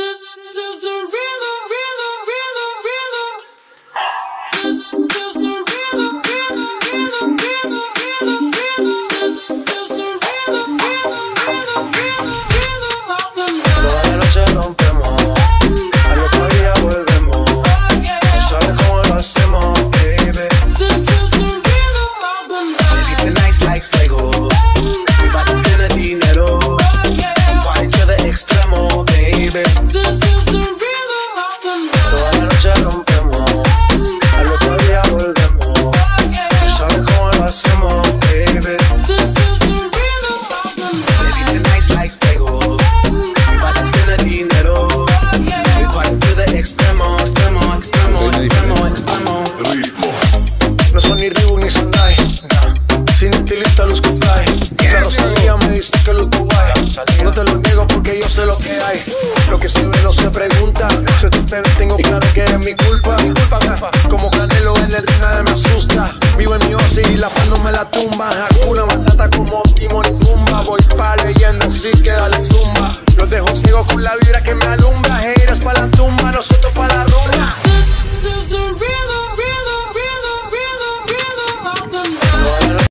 This is the like dinero. Extremo, extremo, extremo, extremo, extremo. No son ni Reebok ni Sandai. Sin estilista luzco fly. La Rosalía me dice que luzco guay. No te lo niego porque yo sé lo que hay. Lo que se ve no se pregunta. Yo te tengo claro que es mi culpa. Mi culpa, Como canelo en el ring nadie me asusta. Vivo en mi oasis y la paz no me la tumba. Hakuna Matata como Timon y Así que dale zumba. Los dejo ciego con la vibra que me